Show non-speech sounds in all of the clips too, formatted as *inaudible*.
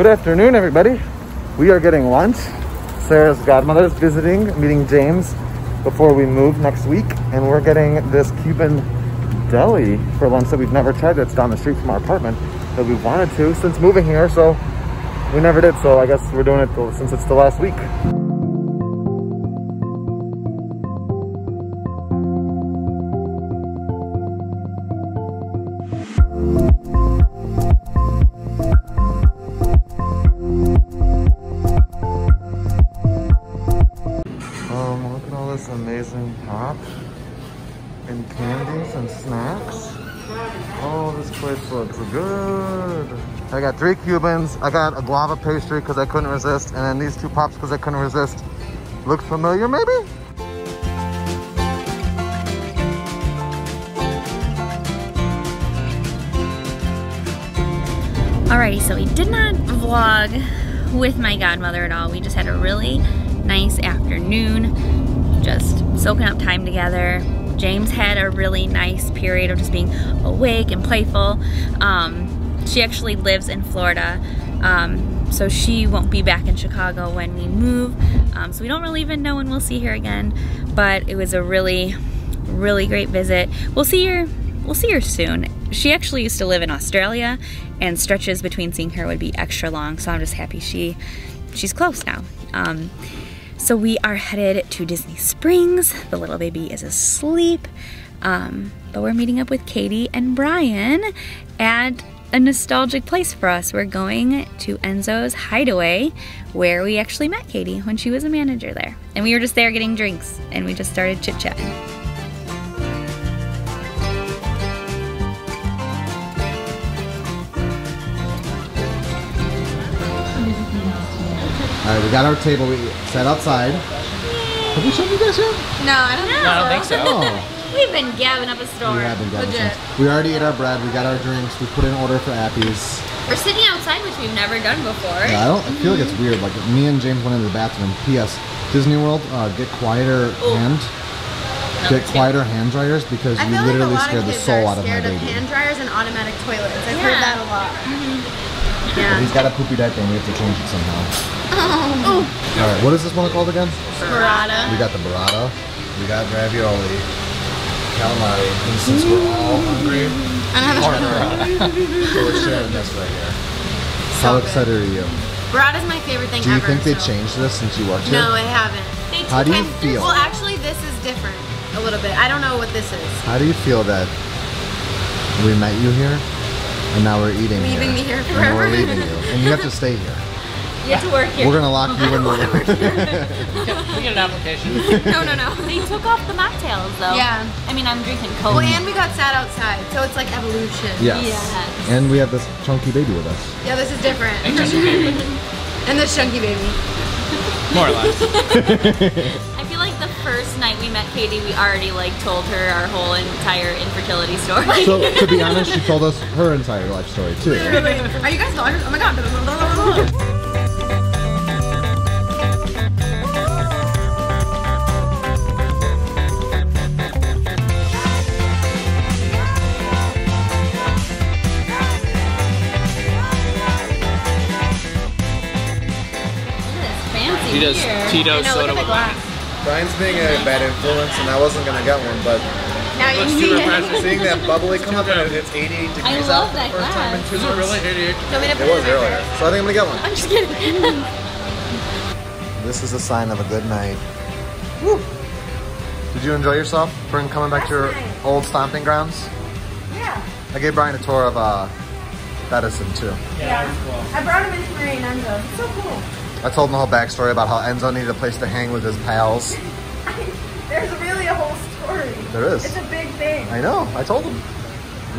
Good afternoon, everybody. We are getting lunch. Sarah's godmother is visiting, meeting James before we move next week, and we're getting this Cuban deli for lunch that we've never tried. That's down the street from our apartment that we wanted to since moving here, so we never did. So I guess we're doing it since it's the last week. Oh, this place looks good. I got three Cubans. I got a guava pastry because I couldn't resist. And then these two pops because I couldn't resist. Looks familiar, maybe? Alrighty, so we did not vlog with my godmother at all. We just had a really nice afternoon, just soaking up time together. James had a really nice period of just being awake and playful. Um, she actually lives in Florida, um, so she won't be back in Chicago when we move. Um, so we don't really even know when we'll see her again, but it was a really, really great visit. We'll see her, we'll see her soon. She actually used to live in Australia and stretches between seeing her would be extra long, so I'm just happy she, she's close now. So we are headed to Disney Springs. The little baby is asleep. Um, but we're meeting up with Katie and Brian at a nostalgic place for us. We're going to Enzo's Hideaway, where we actually met Katie when she was a manager there. And we were just there getting drinks, and we just started chit-chatting. All right, we got our table. We sat outside. Have we shown you guys yet? No, I don't know. No, I don't think so. Oh, *laughs* We've been gabbing up a storm. we have been getting Legit. We already ate our bread. We got our drinks. We put in order for Appy's. We're sitting outside, which we've never done before. Yeah, I don't. I feel like it's weird. Like me and James went into the bathroom. P.S. Disney World, uh, get quieter Ooh. hand. Get quieter hand dryers because I you feel like a literally lot scared of the kids soul are out of my scared of baby. hand dryers and automatic toilets. I've Yeah. heard that a lot. But Yeah. he's got a poopy diaper and we have to change it somehow. Oh. All right, what is this one called again? Burrata. We got the burrata. We got ravioli, calamari. And since we're all hungry, I don't have a so we're sharing this right here. How excited are you? Burrata's my favorite thing ever. Do you ever. think they so- changed this since you worked here? No, I haven't. They How do you feel? Well, actually, this is different a little bit. I don't know what this is. How do you feel that we met you here and now we're eating Leaving here? me here And we're leaving you. And you have to stay here. *laughs* You have to work here. We're gonna lock you in the room. *laughs* *laughs* We get an application. no, no, no. They took off the mocktails though. Yeah. I mean, I'm drinking Coke. Well, and we got sat outside, so it's like evolution. Yes. Yes. And we have this chunky baby with us. Yeah, this is different. And Chunky and this chunky baby. More or less. First night we met Katie, we already like told her our whole entire infertility story. So to be *laughs* honest, she told us her entire life story too. Are you guys dogs? Oh my god. fancy Tito's, beer. Tito's No, soda with glass. lime. Brian's being a bad influence, and I wasn't gonna get one, but Now you Let's need do it. seeing that bubbly come up and it's 88 degrees I out love for that the first time in glass. two Is it months. really 88? Do you want me to put It was earlier, so I think I'm gonna get one. I'm just kidding. *laughs* This is a sign of a good night. Woo. Did you enjoy yourself? Brian coming back to your Last night. old stomping grounds? yeah. I gave Brian a tour of uh, Edison too. Yeah. I brought him into Maria. It's so cool. I told him the whole backstory about how Enzo needed a place to hang with his pals. *laughs* There's really a whole story. There is. It's a big thing. I know, I told him.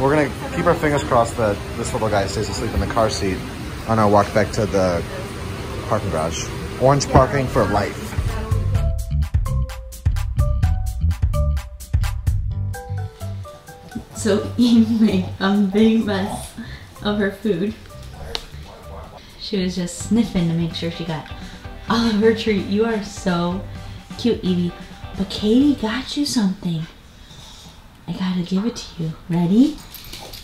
We're gonna keep our fingers crossed that this little guy stays asleep in the car seat on our walk back to the parking garage. Orange parking for life. So *laughs* Eve made a big mess of her food. She was just sniffing to make sure she got all of her treat. You are so cute, Evie. But Katie got you something. I gotta give it to you. Ready?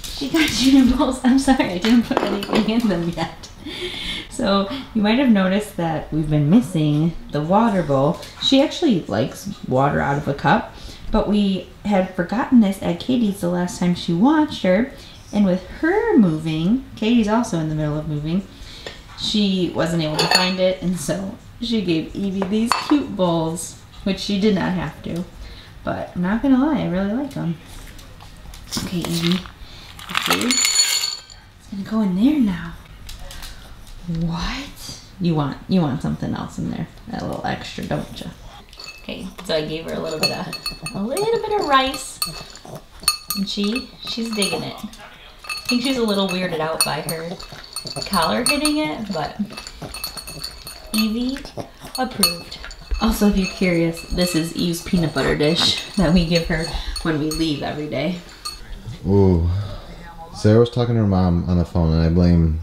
She got you *laughs* nipples. I'm sorry, I didn't put anything in them yet. So you might have noticed that we've been missing the water bowl. She actually likes water out of a cup, but we had forgotten this at Katie's the last time she watched her. And with her moving, Katie's also in the middle of moving, she wasn't able to find it, and so she gave Evie these cute bowls, which she did not have to. But I'm not gonna lie, I really like them. Okay, Evie, food. It's gonna go in there now. What? You want you want something else in there? A little extra, don't you? Okay, so I gave her a little bit of a little bit of rice, and she she's digging it. I think she's a little weirded out by her collar hitting it, but Evie approved. Also, if you're curious, this is Eve's peanut butter dish that we give her when we leave every day. Ooh. Sarah was talking to her mom on the phone, and I blame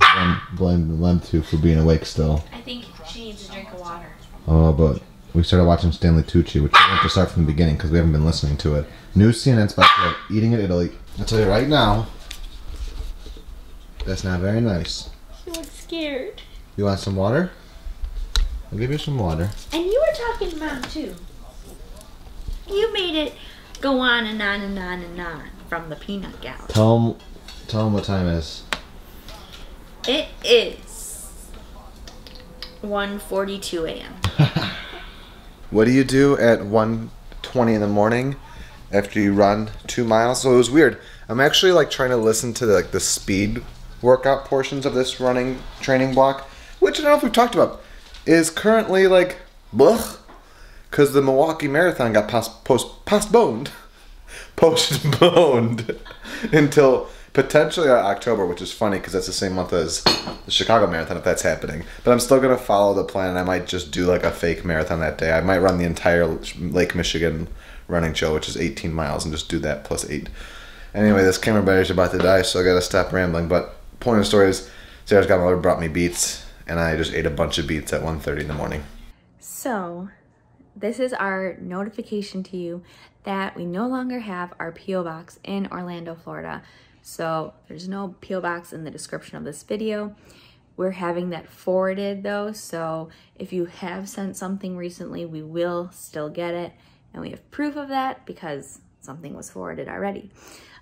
blame, blame them two for being awake still. I think she needs a drink of water. Oh, but we started watching Stanley Tucci, which we have to start from the beginning because we haven't been listening to it. New CNN special, Eating in Italy. I'll tell you right now, that's not very nice. She looks scared. You want some water? I'll give you some water. And you were talking to mom too. You made it go on and on and on and on from the peanut gallery. Tell them, tell them what time it is. It is 1:42 a.m. *laughs* What do you do at 1.20 in the morning after you run two miles? So it was weird. I'm actually like trying to listen to the, like the speed workout portions of this running training block, which I don't know if we've talked about, is currently like blech, because the Milwaukee Marathon got post, post postponed, *laughs* postponed *laughs* until potentially October, which is funny because that's the same month as the Chicago Marathon if that's happening. But I'm still gonna follow the plan, and I might just do like a fake marathon that day. I might run the entire Lake Michigan running show, which is 18 miles, and just do that plus eight. Anyway, this camera battery's about to die, so I gotta stop rambling. But point of the story is, Sarah's godmother brought me beets, and I just ate a bunch of beets at 1:30 in the morning. So, this is our notification to you that we no longer have our P.O. box in Orlando, Florida. So, there's no P.O. box in the description of this video. We're having that forwarded though, so if you have sent something recently, we will still get it. And we have proof of that because something was forwarded already.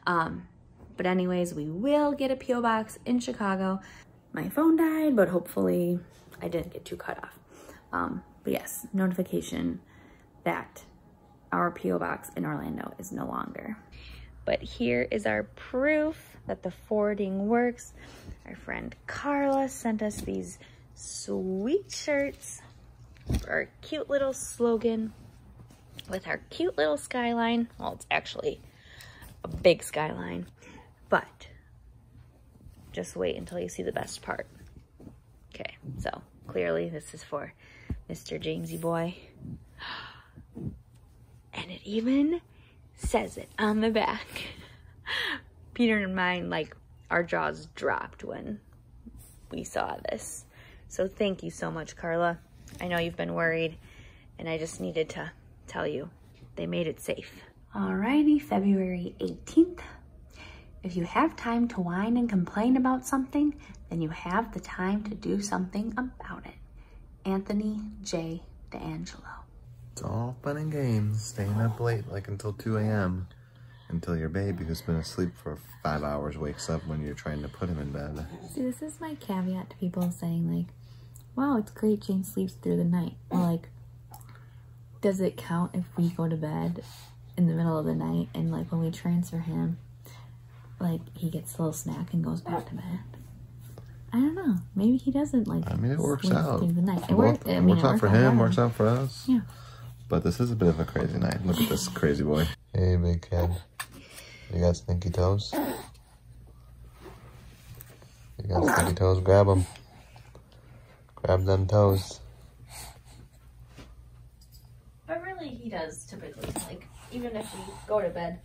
Um, but anyways, we will get a P.O. box in Chicago. My phone died, but hopefully I didn't get too cut off. Um, but yes, notification that our P.O. box in Orlando is no longer. But here is our proof that the forwarding works. Our friend Carla sent us these sweet shirts for our cute little slogan with our cute little skyline. Well, it's actually a big skyline, but just wait until you see the best part. Okay, so clearly this is for Mr. Jamesy boy. *gasps* And it even says it on the back. *laughs* Peter and mine, like, our jaws dropped when we saw this. So thank you so much, Carla. I know you've been worried, and I just needed to tell you they made it safe. Alrighty, February 18th. If you have time to whine and complain about something, then you have the time to do something about it. Anthony J. D'Angelo. It's all fun and games, staying up late like until 2 a.m. Until your baby who's been asleep for five hours wakes up when you're trying to put him in bed. See, this is my caveat to people saying like, wow, it's great James sleeps through the night. Well, like, does it count if we go to bed in the middle of the night and like when we transfer him, like he gets a little snack and goes back to bed? I don't know. Maybe he doesn't like. I mean, it works out. through the night. For It, work, both- I it mean, works it out for worked him, well. works out for us. Yeah. But this is a bit of a crazy night. Look at this crazy boy. Hey, big kid. You got stinky toes? You got stinky toes? Grab them. Grab them toes. But really, he does typically, like, even if we go to bed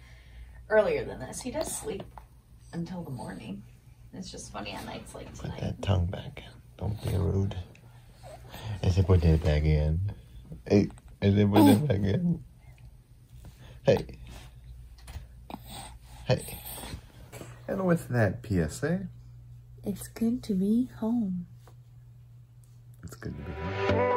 earlier than this, he does sleep until the morning. It's just funny on nights like Put tonight. that tongue back. Don't be rude. I said put it back in. Hey, I said put that back in. Hey. Hey. And with that PSA, It's good to be home. It's good to be here.